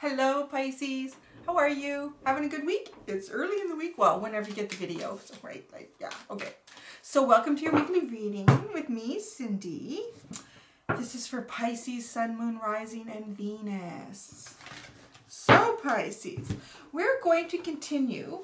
Hello Pisces, how are you? Having a good week? It's early in the week, well, whenever you get the video, so, right, like, yeah, okay. So welcome to your weekly reading with me, Cindy. This is for Pisces, Sun, Moon, Rising, and Venus. So Pisces, we're going to continue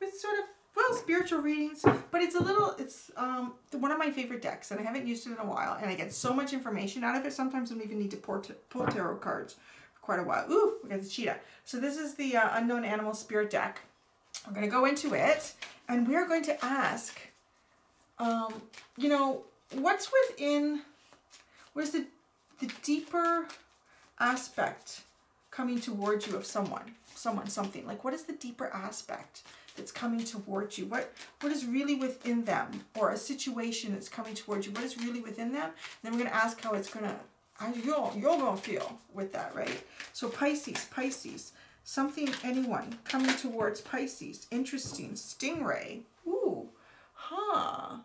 with sort of well spiritual readings but it's a little it's um one of my favorite decks and i haven't used it in a while and i get so much information out of it sometimes i don't even need to pull, pull tarot cards quite a while ooh we got the cheetah so this is the uh, unknown animal spirit deck i'm going to go into it and we're going to ask um you know what's within what is the the deeper aspect coming towards you of someone someone something like what is the deeper aspect that's coming towards you? What what is really within them? Or a situation that's coming towards you? What is really within them? then we're gonna ask how it's gonna how you're you're gonna feel with that, right? So Pisces, Pisces, something, anyone coming towards Pisces. Interesting. Stingray. Ooh, huh.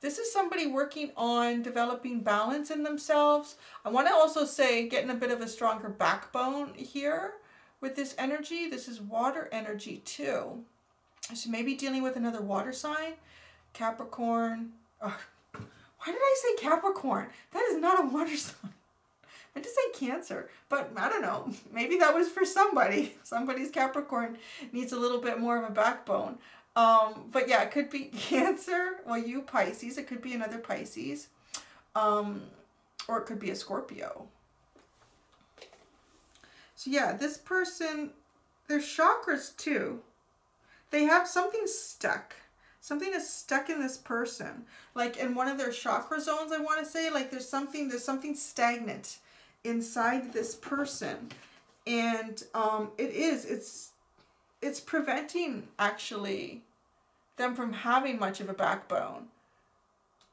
This is somebody working on developing balance in themselves. I want to also say getting a bit of a stronger backbone here with this energy. This is water energy too. So maybe dealing with another water sign, Capricorn. Why did I say Capricorn? That is not a water sign. I just say Cancer, but I don't know. Maybe that was for somebody. Somebody's Capricorn needs a little bit more of a backbone. Um, but yeah, it could be Cancer. Well, you Pisces. It could be another Pisces. Um, or it could be a Scorpio. So yeah, this person, their chakras too. They have something stuck. Something is stuck in this person. Like in one of their chakra zones, I want to say, like there's something, there's something stagnant inside this person. And um, it is, it's, it's preventing actually them from having much of a backbone.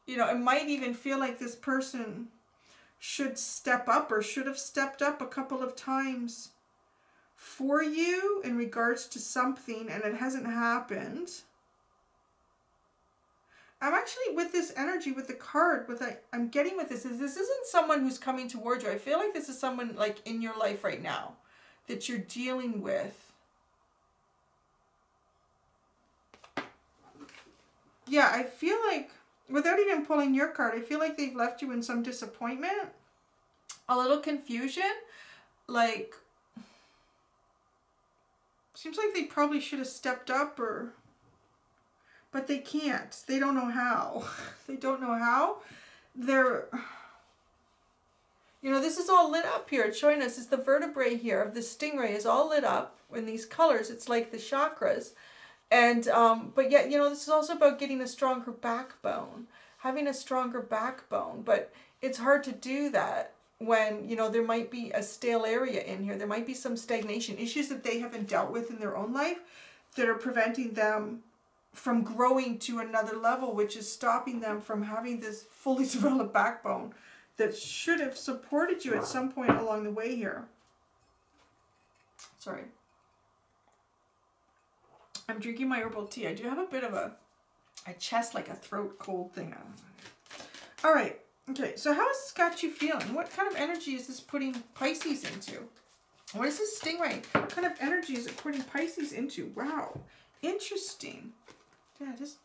You know, it might even feel like this person should step up or should have stepped up a couple of times for you in regards to something and it hasn't happened. I'm actually with this energy with the card with I'm getting with this is this isn't someone who's coming towards you. I feel like this is someone like in your life right now that you're dealing with. Yeah, I feel like without even pulling your card, I feel like they've left you in some disappointment, a little confusion, like seems like they probably should have stepped up or but they can't. They don't know how. they don't know how. They're you know, this is all lit up here. It's showing us is the vertebrae here of the stingray is all lit up in these colors. It's like the chakras. And, um, but yet, you know, this is also about getting a stronger backbone, having a stronger backbone. But it's hard to do that when, you know, there might be a stale area in here. There might be some stagnation, issues that they haven't dealt with in their own life that are preventing them from growing to another level, which is stopping them from having this fully developed backbone that should have supported you at some point along the way here. Sorry. I'm drinking my herbal tea. I do have a bit of a, a chest, like a throat cold thing. All right. Okay, so how has this got you feeling? What kind of energy is this putting Pisces into? What is this stingray? What kind of energy is it putting Pisces into? Wow, interesting. Yeah, just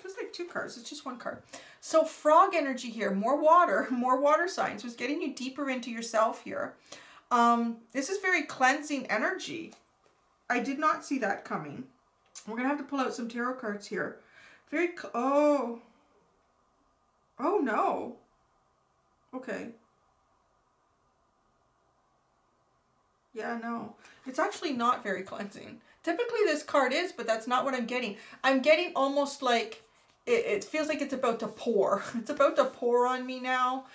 feels like two cards. It's just one card. So frog energy here, more water, more water signs. It's getting you deeper into yourself here. Um, this is very cleansing energy. I did not see that coming. We're going to have to pull out some tarot cards here. Very, oh, oh no. Okay. Yeah, no. It's actually not very cleansing. Typically this card is, but that's not what I'm getting. I'm getting almost like, it, it feels like it's about to pour. It's about to pour on me now.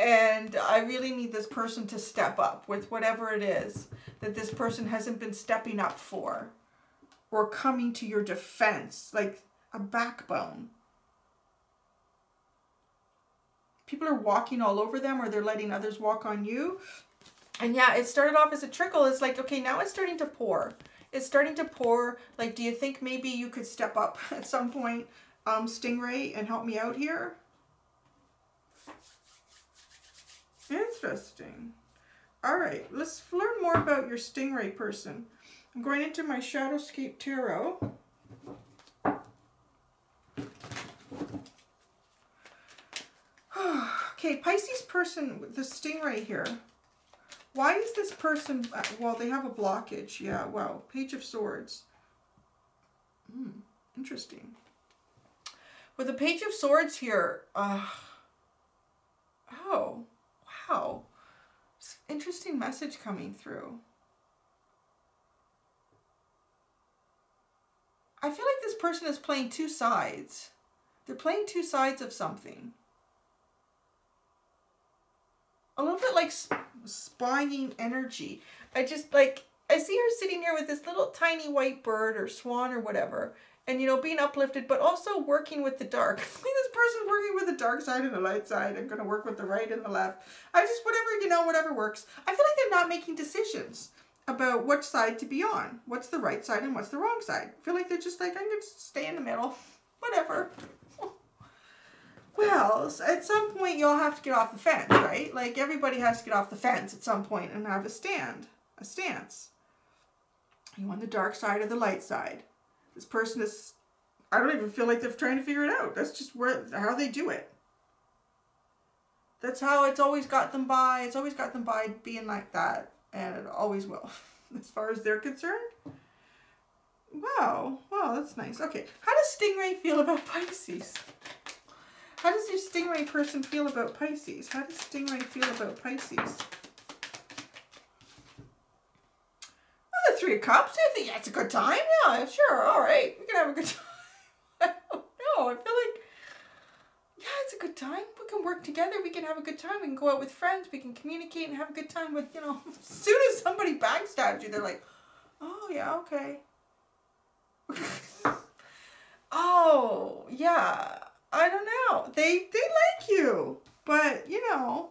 And I really need this person to step up with whatever it is that this person hasn't been stepping up for. Or coming to your defense, like a backbone. people are walking all over them or they're letting others walk on you. And yeah, it started off as a trickle. It's like, okay, now it's starting to pour. It's starting to pour. Like, do you think maybe you could step up at some point, um, Stingray, and help me out here? Interesting. All right, let's learn more about your stingray person. I'm going into my Shadowscape Tarot. okay, Pisces person with the stingray here. Why is this person, uh, well, they have a blockage. Yeah, wow. Page of Swords. Hmm, interesting. With the Page of Swords here, uh, oh, wow. Interesting message coming through. I feel like this person is playing two sides. They're playing two sides of something. A little bit like sp spying energy. I just like, I see her sitting here with this little tiny white bird or swan or whatever and you know being uplifted but also working with the dark. This person's working with the dark side and the light side i'm going to work with the right and the left. I just whatever you know whatever works. I feel like they're not making decisions about which side to be on. What's the right side and what's the wrong side? I feel like they're just like i'm going to stay in the middle. Whatever well at some point you'll have to get off the fence right like everybody has to get off the fence at some point and have a stand a stance you on the dark side or the light side this person is, I don't even feel like they're trying to figure it out. That's just where how they do it. That's how it's always got them by. It's always got them by being like that. And it always will, as far as they're concerned. Wow. Wow, that's nice. Okay. How does Stingray feel about Pisces? How does your Stingray person feel about Pisces? How does Stingray feel about Pisces? Three of Cups. I think that's a good time. Yeah, sure. All right. We can have a good time. I don't know. I feel like, yeah, it's a good time. We can work together. We can have a good time. We can go out with friends. We can communicate and have a good time with, you know, as soon as somebody backstabs you, they're like, oh, yeah, okay. oh, yeah. I don't know. They, they like you. But, you know,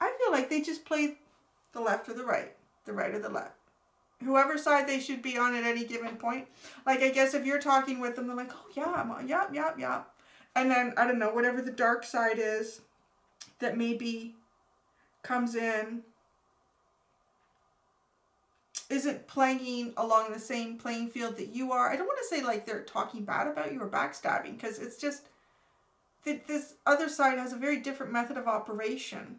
I feel like they just play the left or the right, the right or the left. Whoever side they should be on at any given point. Like, I guess if you're talking with them, they're like, oh, yeah, I'm on, yep, yep, yep. And then, I don't know, whatever the dark side is that maybe comes in isn't playing along the same playing field that you are. I don't want to say like they're talking bad about you or backstabbing because it's just that this other side has a very different method of operation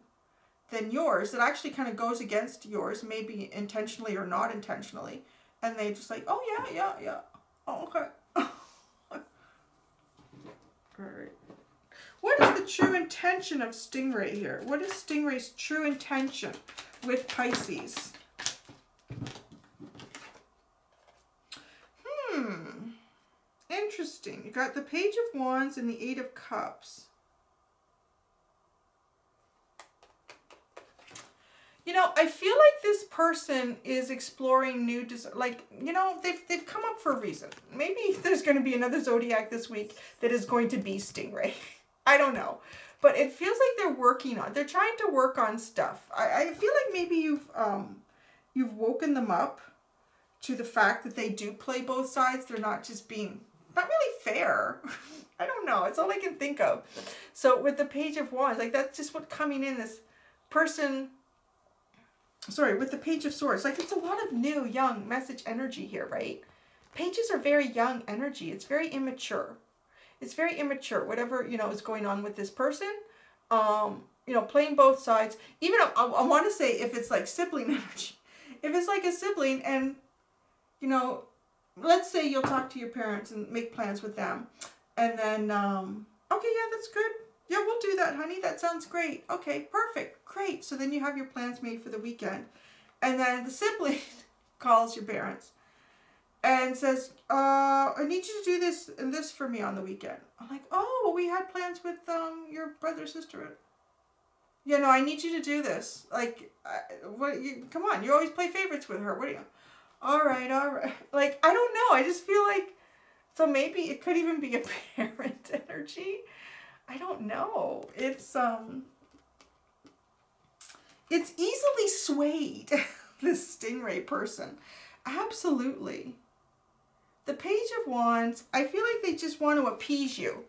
than yours that actually kind of goes against yours, maybe intentionally or not intentionally. And they just like, oh yeah, yeah, yeah. Oh, okay. All right. What is the true intention of Stingray here? What is Stingray's true intention with Pisces? Hmm. Interesting. You got the Page of Wands and the Eight of Cups. you know, I feel like this person is exploring new, like, you know, they've, they've come up for a reason. Maybe there's going to be another Zodiac this week that is going to be Stingray. I don't know. But it feels like they're working on, they're trying to work on stuff. I, I feel like maybe you've, um, you've woken them up to the fact that they do play both sides. They're not just being, not really fair. I don't know. It's all I can think of. So with the Page of Wands, like that's just what coming in, this person sorry, with the Page of Swords, like it's a lot of new, young message energy here, right? Pages are very young energy. It's very immature. It's very immature, whatever, you know, is going on with this person. Um, you know, playing both sides. Even, I, I want to say if it's like sibling energy. If it's like a sibling and, you know, let's say you'll talk to your parents and make plans with them. And then, um, okay, yeah, that's good yeah, we'll do that, honey. That sounds great. Okay, perfect. Great. So then you have your plans made for the weekend. And then the sibling calls your parents and says, uh, I need you to do this and this for me on the weekend. I'm like, oh, well, we had plans with um your brother, sister. Yeah, no, I need you to do this. Like, what? You, come on, you always play favorites with her. What do you? All right, all right. Like, I don't know. I just feel like, so maybe it could even be a parent energy I don't know. It's um it's easily swayed, this stingray person. Absolutely. The Page of Wands, I feel like they just want to appease you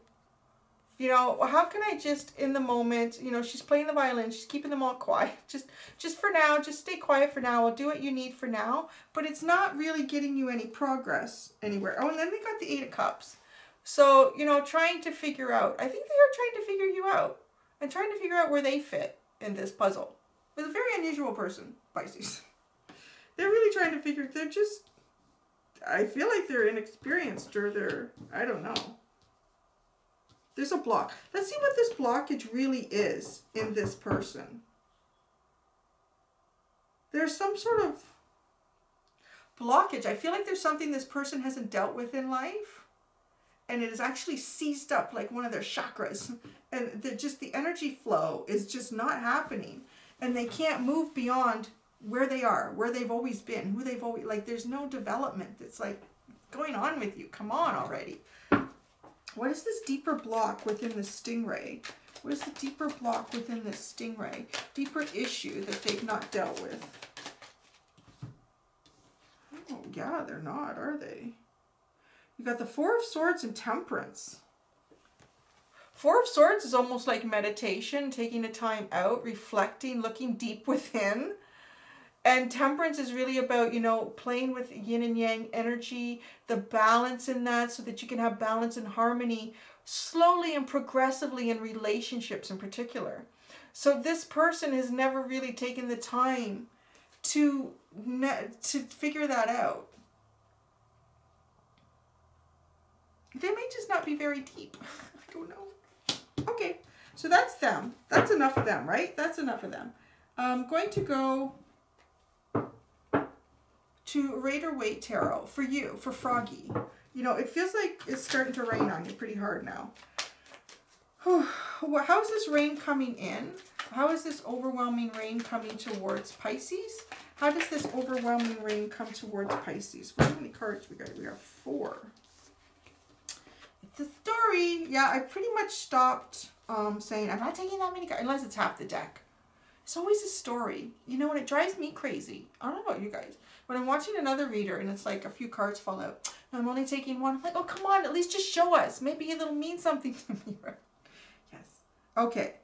You know, how can I just in the moment, you know, she's playing the violin, she's keeping them all quiet. Just just for now, just stay quiet for now. I'll do what you need for now, but it's not really getting you any progress anywhere. Oh, and then they got the 8 of cups. So, you know, trying to figure out. I think they are trying to figure you out and trying to figure out where they fit in this puzzle. It's a very unusual person, Pisces. They're really trying to figure they're just I feel like they're inexperienced or they're I don't know. There's a block. Let's see what this blockage really is in this person. There's some sort of blockage. I feel like there's something this person hasn't dealt with in life. And it is actually seized up like one of their chakras. And the, just the energy flow is just not happening. And they can't move beyond where they are, where they've always been, who they've always, like there's no development. that's like going on with you. Come on already. What is this deeper block within the stingray? What is the deeper block within this stingray? Deeper issue that they've not dealt with? Oh, yeah, they're not, are they? You got the Four of Swords and Temperance. Four of Swords is almost like meditation, taking a time out, reflecting, looking deep within. And temperance is really about, you know, playing with yin and yang energy, the balance in that so that you can have balance and harmony slowly and progressively in relationships in particular. So this person has never really taken the time to to figure that out. They may just not be very deep. I don't know. Okay, so that's them. That's enough of them, right? That's enough of them. I'm going to go to Rider-Waite Tarot for you, for Froggy. You know, it feels like it's starting to rain on you pretty hard now. How is this rain coming in? How is this overwhelming rain coming towards Pisces? How does this overwhelming rain come towards Pisces? How many cards we got? We have four. It's a story. Yeah, I pretty much stopped um, saying, I'm not taking that many cards, unless it's half the deck. It's always a story. You know, and it drives me crazy. I don't know about you guys. When I'm watching another reader and it's like a few cards fall out, I'm only taking one, I'm like, oh, come on, at least just show us. Maybe it'll mean something to me. yes. Okay.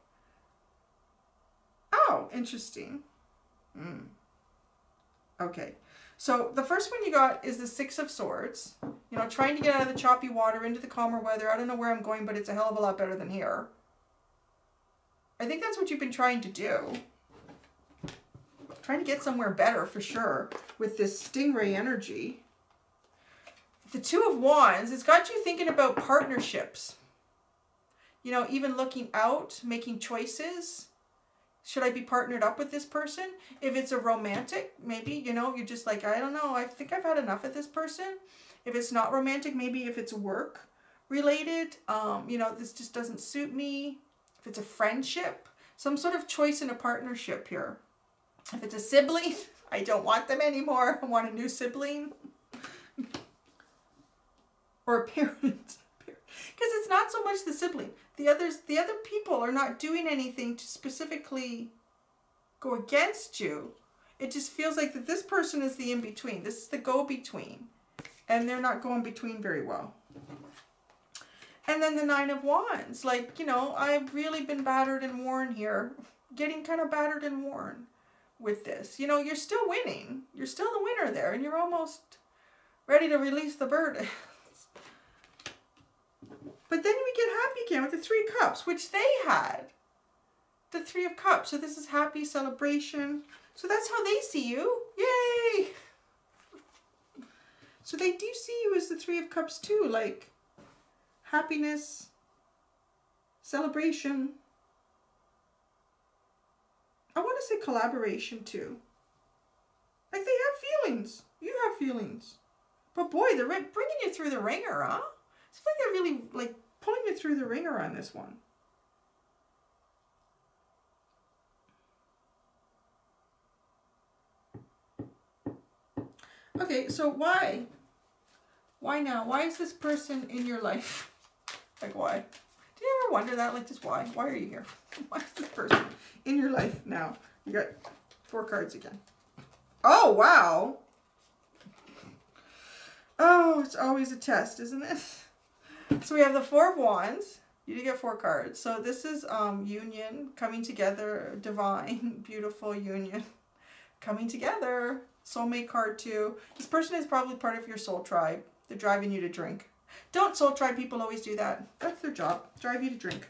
Oh, interesting. Mm. Okay. So the first one you got is the Six of Swords. You know, trying to get out of the choppy water into the calmer weather. I don't know where I'm going, but it's a hell of a lot better than here. I think that's what you've been trying to do trying to get somewhere better for sure with this stingray energy. The Two of Wands, it's got you thinking about partnerships. You know, even looking out, making choices. Should I be partnered up with this person? If it's a romantic, maybe, you know, you're just like, I don't know, I think I've had enough of this person. If it's not romantic, maybe if it's work related, um, you know, this just doesn't suit me. If it's a friendship, some sort of choice in a partnership here. If it's a sibling, I don't want them anymore. I want a new sibling. or a parent. Because it's not so much the sibling. The others, the other people are not doing anything to specifically go against you. It just feels like that this person is the in-between. This is the go-between. And they're not going between very well. And then the Nine of Wands. Like, you know, I've really been battered and worn here. Getting kind of battered and worn with this. You know, you're still winning. You're still the winner there, and you're almost ready to release the burdens. But then we get happy again with the Three Cups, which they had. The Three of Cups. So this is happy celebration. So that's how they see you. Yay! So they do see you as the Three of Cups too, like happiness, celebration, I want to say collaboration too. Like they have feelings. You have feelings. But boy, they're bringing you through the ringer, huh? It's like they're really like pulling you through the ringer on this one. Okay, so why? Why now? Why is this person in your life? Like why? Do you ever wonder that? Like just why? Why are you here? Why is this person in your life now? You got four cards again. Oh, wow. Oh, it's always a test, isn't it? So we have the Four of Wands. You did get four cards. So this is um, union, coming together, divine, beautiful union, coming together. Soulmate card too. This person is probably part of your soul tribe. They're driving you to drink. Don't soul tribe people always do that? That's their job. Drive you to drink.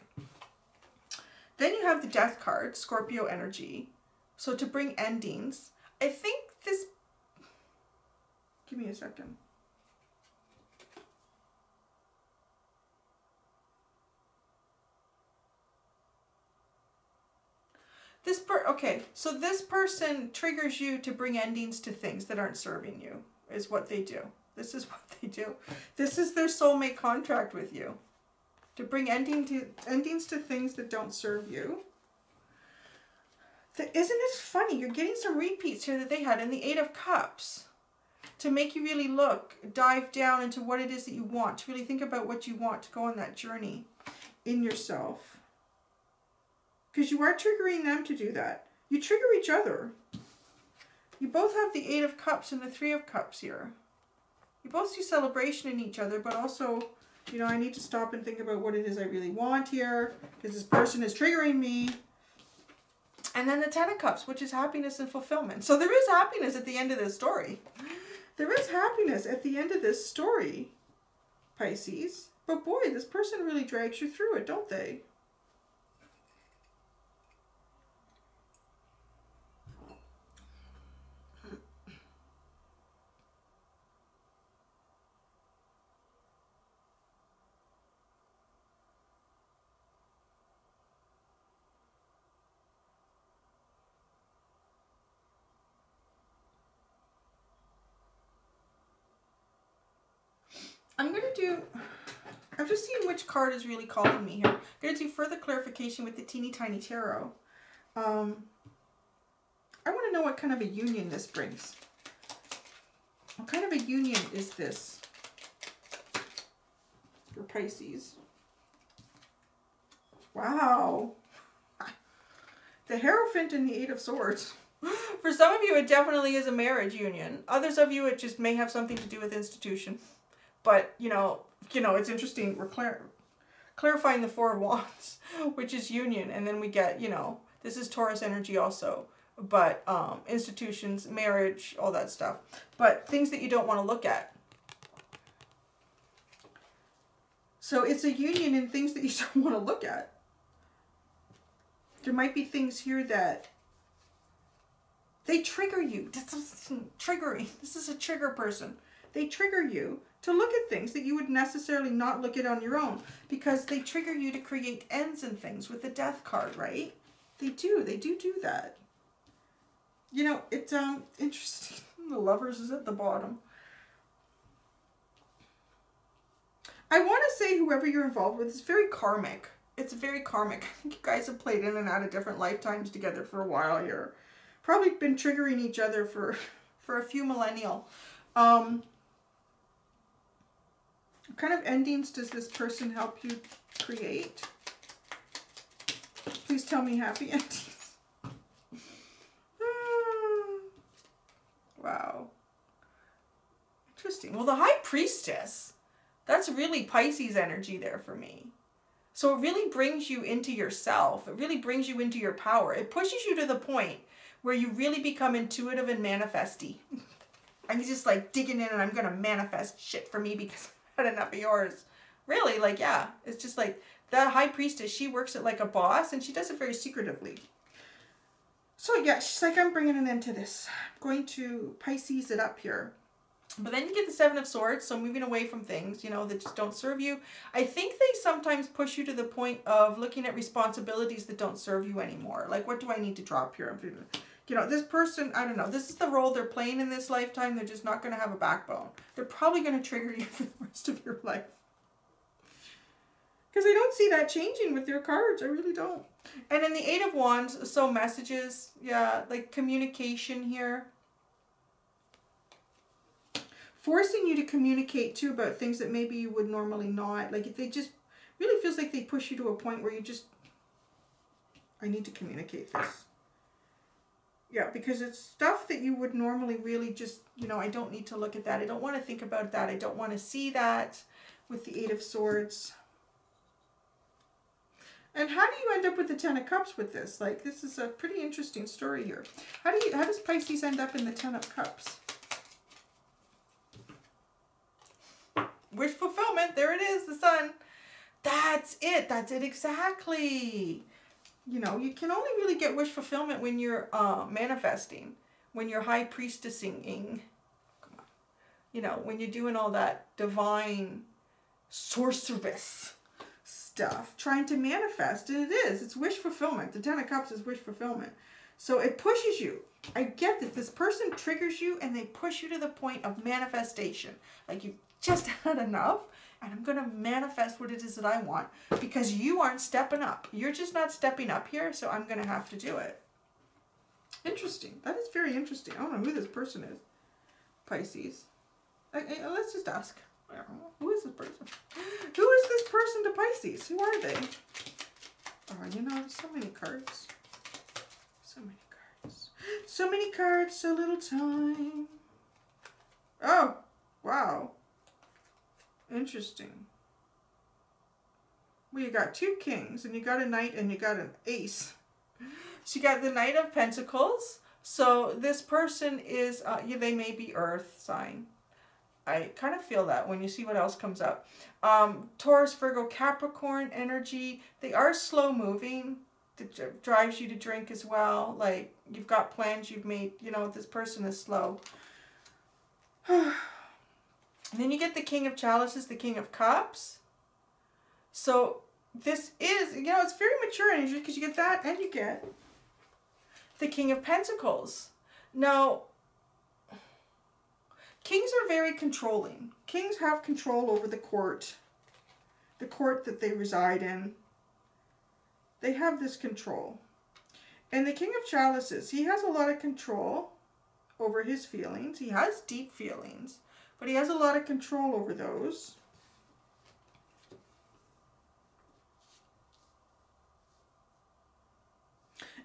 Then you have the death card, Scorpio energy. So to bring endings. I think this... Give me a second. This per okay, so this person triggers you to bring endings to things that aren't serving you, is what they do. This is what they do. This is their soulmate contract with you. To bring ending to, endings to things that don't serve you. The, isn't it funny? You're getting some repeats here that they had in the Eight of Cups. To make you really look, dive down into what it is that you want. To really think about what you want to go on that journey in yourself. Because you are triggering them to do that. You trigger each other. You both have the Eight of Cups and the Three of Cups here. You both see celebration in each other, but also, you know, I need to stop and think about what it is I really want here, because this person is triggering me. And then the Ten of Cups, which is happiness and fulfillment. So there is happiness at the end of this story. There is happiness at the end of this story, Pisces. But boy, this person really drags you through it, don't they? I'm going to do, I'm just seeing which card is really calling me here. I'm going to do further clarification with the teeny tiny tarot. Um, I want to know what kind of a union this brings. What kind of a union is this for Pisces? Wow. The Hierophant and the Eight of Swords. For some of you, it definitely is a marriage union. Others of you, it just may have something to do with institution. But, you know, you know, it's interesting. We're clar clarifying the Four of Wands, which is union. And then we get, you know, this is Taurus energy also. But um, institutions, marriage, all that stuff. But things that you don't want to look at. So it's a union in things that you don't want to look at. There might be things here that they trigger you. Triggering. This is a trigger person. They trigger you to look at things that you would necessarily not look at on your own because they trigger you to create ends and things with the death card, right? They do. They do do that. You know, it's um interesting. the lovers is at the bottom. I want to say whoever you're involved with is very karmic. It's very karmic. I think you guys have played in and out of different lifetimes together for a while here. Probably been triggering each other for for a few millennial. Um, kind of endings does this person help you create? Please tell me happy endings. wow. Interesting. Well, the High Priestess, that's really Pisces energy there for me. So it really brings you into yourself. It really brings you into your power. It pushes you to the point where you really become intuitive and manifesty. I'm just like digging in and I'm going to manifest shit for me because enough of yours. Really, like, yeah. It's just like the high priestess, she works it like a boss and she does it very secretively. So yeah, she's like, I'm bringing an end to this. I'm going to Pisces it up here. But then you get the Seven of Swords, so moving away from things, you know, that just don't serve you. I think they sometimes push you to the point of looking at responsibilities that don't serve you anymore. Like, what do I need to drop here? You know, this person, I don't know, this is the role they're playing in this lifetime. They're just not going to have a backbone. They're probably going to trigger you for the rest of your life. Because I don't see that changing with your cards. I really don't. And in the Eight of Wands, so messages, yeah, like communication here. Forcing you to communicate too about things that maybe you would normally not. Like if they just really feels like they push you to a point where you just, I need to communicate this. Yeah, because it's stuff that you would normally really just, you know, I don't need to look at that. I don't want to think about that. I don't want to see that with the Eight of Swords. And how do you end up with the Ten of Cups with this? Like, this is a pretty interesting story here. How do you, how does Pisces end up in the Ten of Cups? Wish fulfillment. There it is, the sun. That's it. That's it exactly. You know, you can only really get wish fulfillment when you're uh, manifesting, when you're high priestessing. You know, when you're doing all that divine sorceress stuff, trying to manifest. And it is. It's wish fulfillment. The Ten of Cups is wish fulfillment. So it pushes you. I get that this person triggers you and they push you to the point of manifestation. Like you've just had enough and I'm going to manifest what it is that I want because you aren't stepping up. You're just not stepping up here, so I'm going to have to do it. Interesting. That is very interesting. I don't know who this person is. Pisces. I, I, let's just ask. Who is this person? Who is this person to Pisces? Who are they? Oh, you know, so many cards. So many cards. So many cards, so little time. Oh, wow. Interesting. Well, you got two kings, and you got a knight, and you got an ace. You got the Knight of Pentacles. So this person is, uh, yeah, they may be Earth sign. I kind of feel that when you see what else comes up. Um, Taurus, Virgo, Capricorn energy. They are slow moving. It drives you to drink as well. Like you've got plans you've made. You know, this person is slow. And then you get the King of Chalices, the King of Cups. So this is, you know, it's very mature energy because you get that and you get the King of Pentacles. Now, kings are very controlling. Kings have control over the court, the court that they reside in. They have this control. And the King of Chalices, he has a lot of control over his feelings. He has deep feelings. But he has a lot of control over those.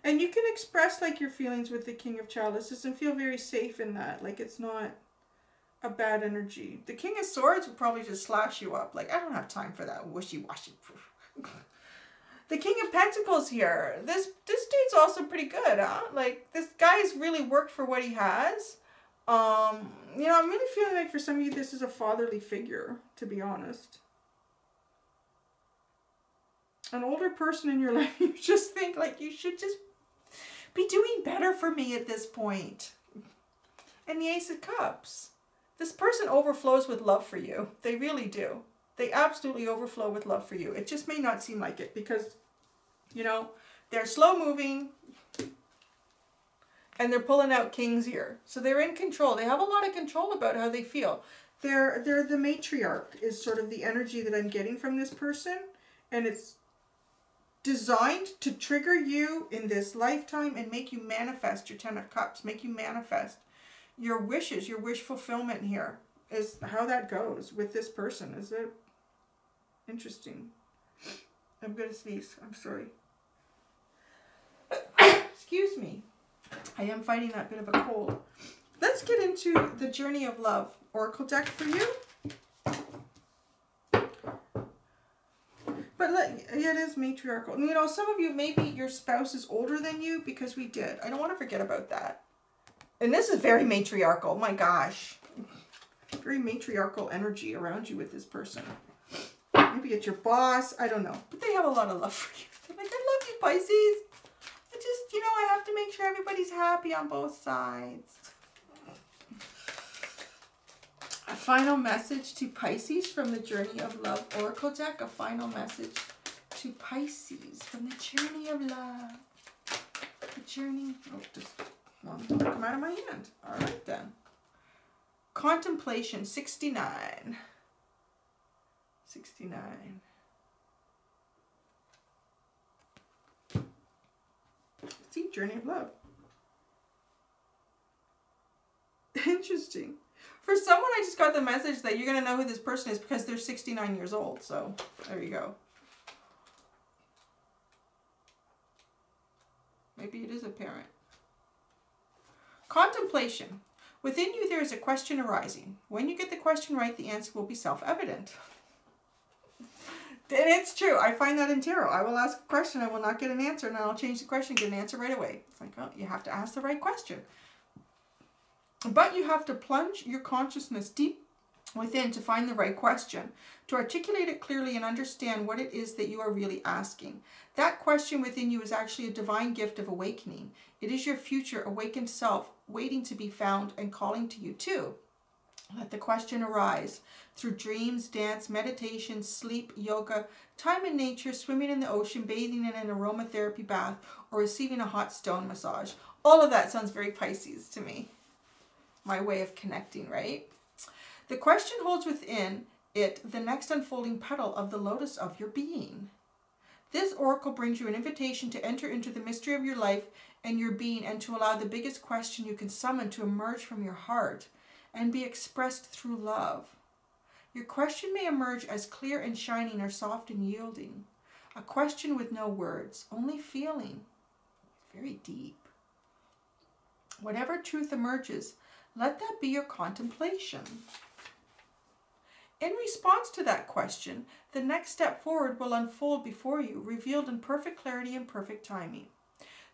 And you can express like your feelings with the King of Chalices and feel very safe in that. Like it's not a bad energy. The King of Swords would probably just slash you up. Like, I don't have time for that wishy-washy. the King of Pentacles here. This this dude's also pretty good, huh? Like, this guy's really worked for what he has. Um, you know, I'm really feeling like for some of you this is a fatherly figure, to be honest. An older person in your life, you just think like you should just be doing better for me at this point. And the Ace of Cups. This person overflows with love for you. They really do. They absolutely overflow with love for you. It just may not seem like it because, you know, they're slow moving, and they're pulling out king's ear. So they're in control. They have a lot of control about how they feel. They're they're the matriarch is sort of the energy that I'm getting from this person and it's designed to trigger you in this lifetime and make you manifest your 10 of cups, make you manifest your wishes, your wish fulfillment here is how that goes with this person. Is it interesting? I'm going to sneeze. I'm sorry. Excuse me. I am fighting that bit of a cold. Let's get into the journey of love oracle deck for you. But let, it is matriarchal. You know, some of you, maybe your spouse is older than you because we did. I don't want to forget about that. And this is very matriarchal. My gosh. Very matriarchal energy around you with this person. Maybe it's your boss. I don't know. But they have a lot of love for you. They're like, I love you, Pisces I just, you know, I have to make sure everybody's happy on both sides. A final message to Pisces from the Journey of Love Oracle deck. A final message to Pisces from the Journey of Love. The Journey. Oh, just one come out of my hand. All right then. Contemplation 69. 69. See, Journey of Love. Interesting. For someone, I just got the message that you're going to know who this person is because they're 69 years old. So, there you go. Maybe it is a parent. Contemplation. Within you, there is a question arising. When you get the question right, the answer will be self-evident. And it's true. I find that in tarot. I will ask a question, I will not get an answer, and I'll change the question, get an answer right away. It's like, oh, you have to ask the right question. But you have to plunge your consciousness deep within to find the right question, to articulate it clearly and understand what it is that you are really asking. That question within you is actually a divine gift of awakening. It is your future awakened self waiting to be found and calling to you too. Let the question arise through dreams, dance, meditation, sleep, yoga, time in nature, swimming in the ocean, bathing in an aromatherapy bath, or receiving a hot stone massage. All of that sounds very Pisces to me. My way of connecting, right? The question holds within it the next unfolding petal of the lotus of your being. This oracle brings you an invitation to enter into the mystery of your life and your being and to allow the biggest question you can summon to emerge from your heart and be expressed through love. Your question may emerge as clear and shining or soft and yielding. A question with no words, only feeling. Very deep. Whatever truth emerges, let that be your contemplation. In response to that question, the next step forward will unfold before you, revealed in perfect clarity and perfect timing.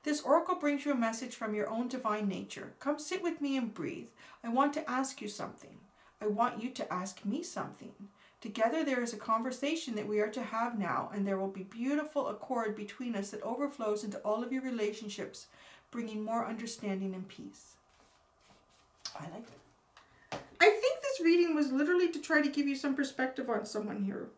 This oracle brings you a message from your own divine nature. Come sit with me and breathe. I want to ask you something. I want you to ask me something. Together there is a conversation that we are to have now, and there will be beautiful accord between us that overflows into all of your relationships, bringing more understanding and peace. I like it. I think this reading was literally to try to give you some perspective on someone here.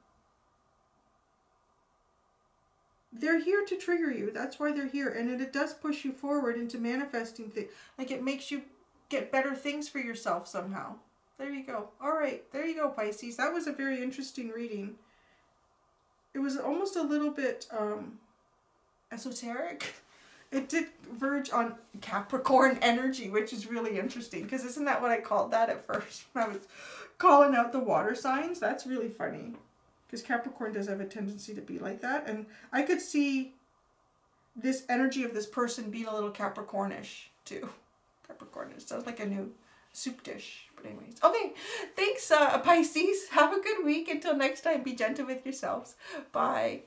They're here to trigger you. That's why they're here. And it, does push you forward into manifesting things. Like it makes you get better things for yourself somehow. There you go. All right. There you go, Pisces. That was a very interesting reading. It was almost a little bit um, esoteric. It did verge on Capricorn energy, which is really interesting. Because isn't that what I called that at first? when I was calling out the water signs. That's really funny because Capricorn does have a tendency to be like that. And I could see this energy of this person being a little Capricornish too. Capricornish sounds like a new soup dish. But anyways, okay. Thanks, uh, Pisces. Have a good week. Until next time, be gentle with yourselves. Bye.